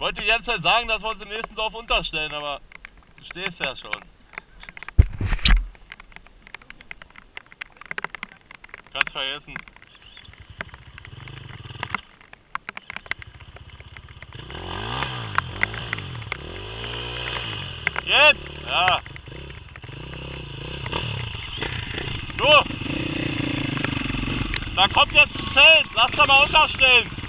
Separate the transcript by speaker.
Speaker 1: Wollte die ganze Zeit sagen, dass wir uns im nächsten Dorf unterstellen, aber du stehst ja schon. Kannst vergessen. Jetzt! Ja. Du! Da kommt jetzt ein Zelt. Lass da mal unterstellen.